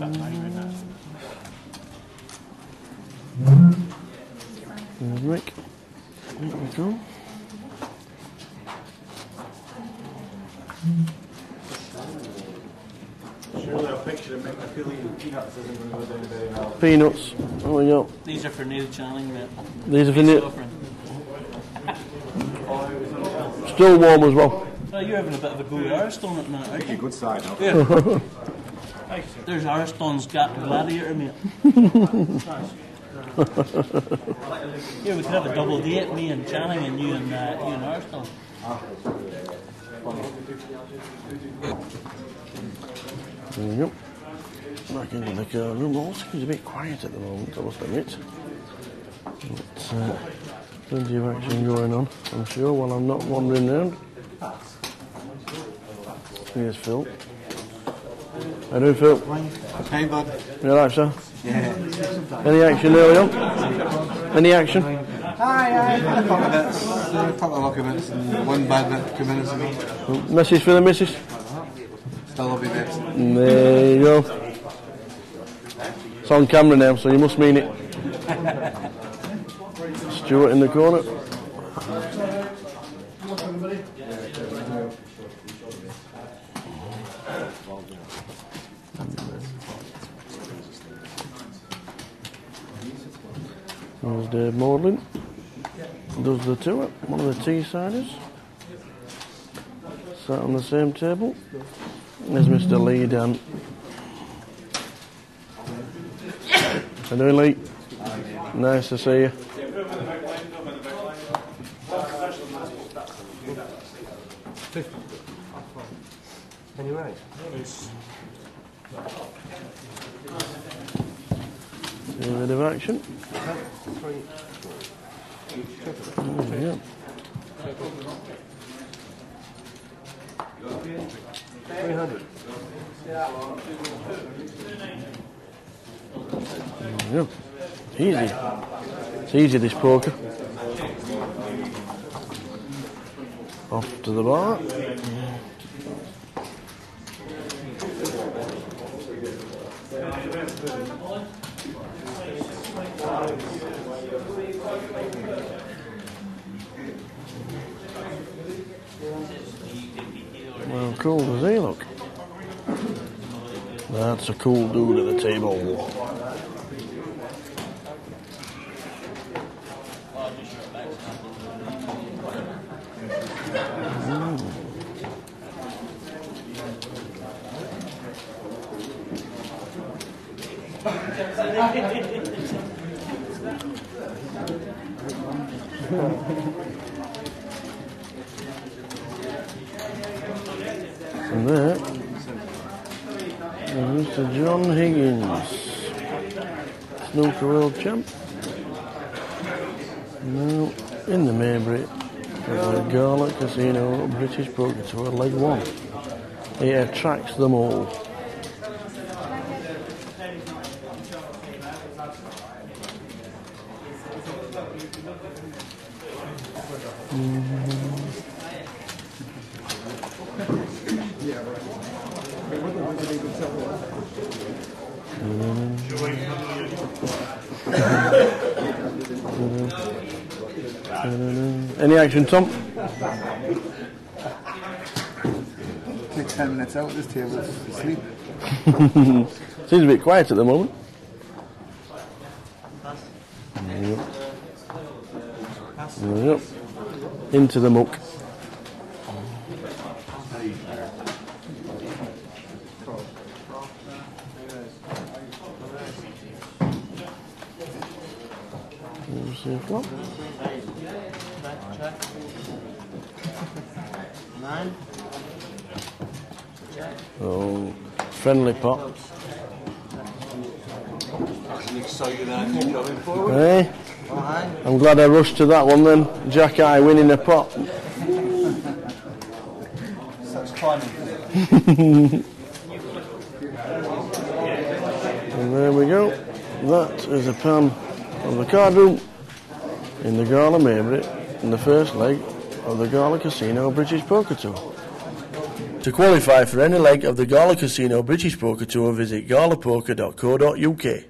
There's Rick. There we go. Surely a picture of McNapilly and peanuts isn't going to go down very well. Peanuts. There we go. These are for Neil Channing, mate. These are for Peace Neil. Still warm as well. Oh, you're having a bit of a go with Ariston at the minute, aren't you? Good side, no? Yeah. There's Ariston's got gladiator, mate. yeah, we could have a double date, me and Channing and you and uh, you and Ariston. There we go. Back into the car room. All seems a bit quiet at the moment, I must admit. But, uh, plenty of action going on, I'm sure, while I'm not wandering around. Here's Phil. How do you Phil? Hey, bud. You alright, sir? Yeah. Any action early on? Any action? Aye, aye. A couple of bits. A couple of lucky bits. And one bad bit two minutes ago. Message for the missus? Still love you bits. There you go. It's on camera now, so you must mean it. Stuart in the corner. There's Dave Maudlin. Does the tour. One of the Teessiders. Sat on the same table. There's Mr. Lee down. How doing, Lee? Nice to see you. Anyway. A bit of action. Yeah. Three hundred. Yeah. Easy. It's easy, this poker. Off to the bar. Well, cool does he look? That's a cool dude at the table. And there is Mr. John Higgins, snooker world champ. Now in the Maybury at the Gala Casino British Poker Tour, leg one. He attracts them all. Any action, Tom? Take ten minutes out of this table to sleep. Seems a bit quiet at the moment. Yep. Into the muck. We'll see a flop. Nine. Oh, friendly pot. Hey, I'm glad I rushed to that one then. Jack Eye winning a pot. Such. And there we go. That is a pan of the card room in the Gala Maybury in the first leg of the Gala Casino British Poker Tour. To qualify for any leg of the Gala Casino British Poker Tour, visit galapoker.co.uk.